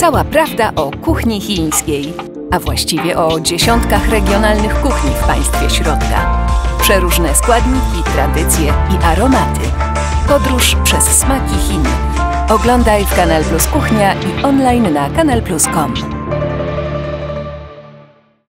Cała prawda o kuchni chińskiej, a właściwie o dziesiątkach regionalnych kuchni w państwie środka. Przeróżne składniki, tradycje i aromaty. Podróż przez smaki Chin. Oglądaj w Kanal Plus Kuchnia i online na kanalplus.com.